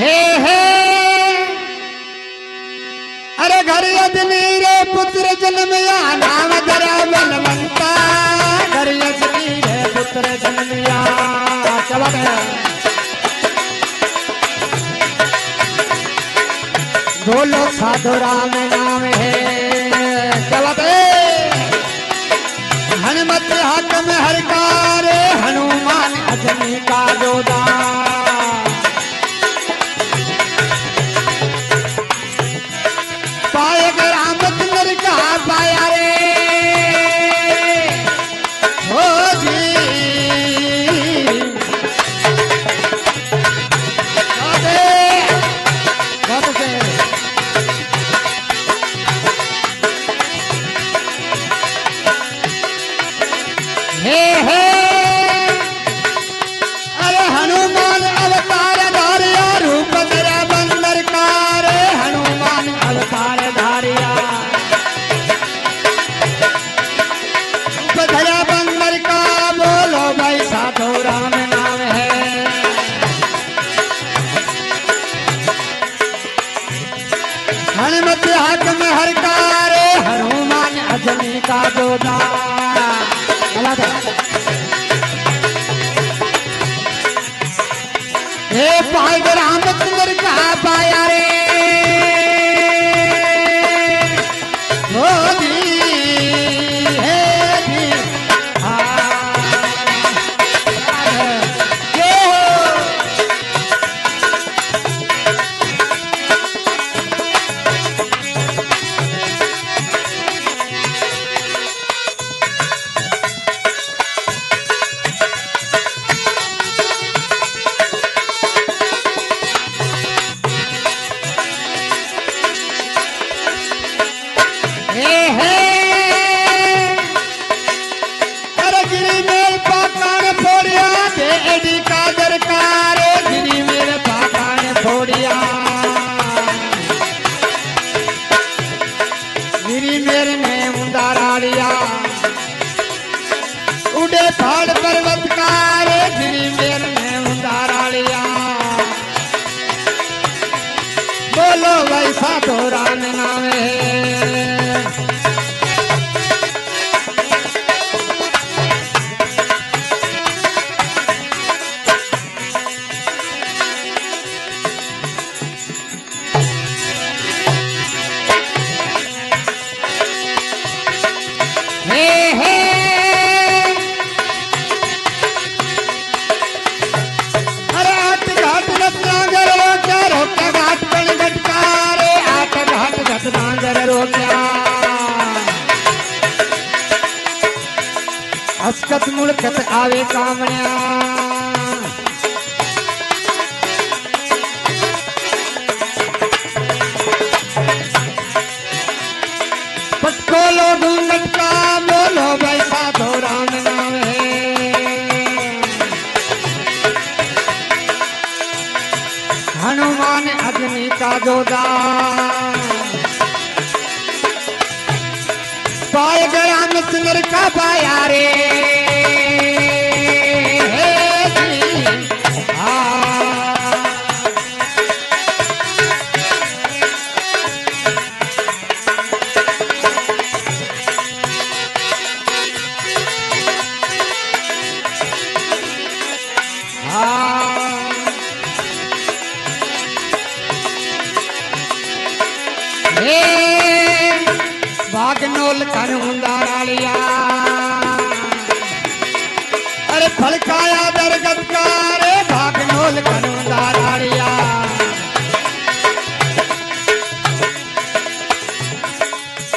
हे हे। अरे घर अजनी रे पुत्र जन्मया नाम जरा बलवंता घर अजनी रे पुत्र जन्मया क्या बात बोलो साधु राम नाम है। क्या है हनुमत हाकम हरकार हनुमान अजनी का जोदा अजनी हे हे हसकत मुळकत आवे कामण्या। हनुमान अग्नि का पाए गया मित्र का पाया रे। बागनोल मुंदारालिया अरे फलकाया दरगत का रे बागनोल मुंदारालिया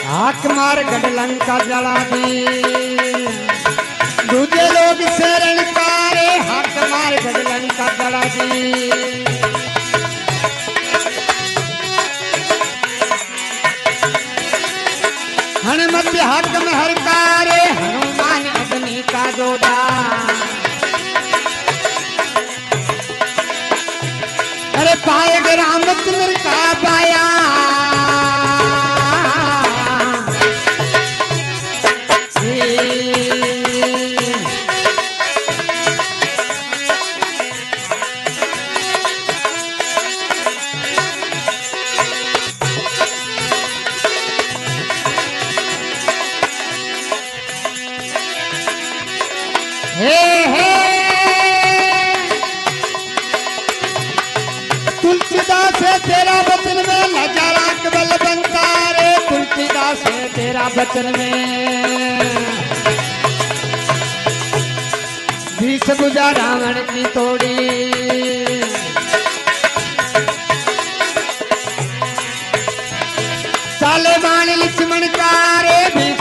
हाक मार गडलंका जला दी दूजे लोग शरण कारे हाक मार गडलंका जला दी हनुमत हक में हर तारे हनुमान अग्नि का जोड़ा। अरे पाए रामचंद्र का पाया। हे। हे तुलसीदास है तेरा वचन में नज़ारा केवल बनता रे तुलसीदास तेरा वचन में। भीष बुझा रावण की तोड़ी। साले बाण लक्ष्मण का रे भी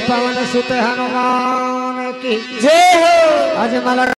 पवन सुत हनुमान की। जय हो। आज मला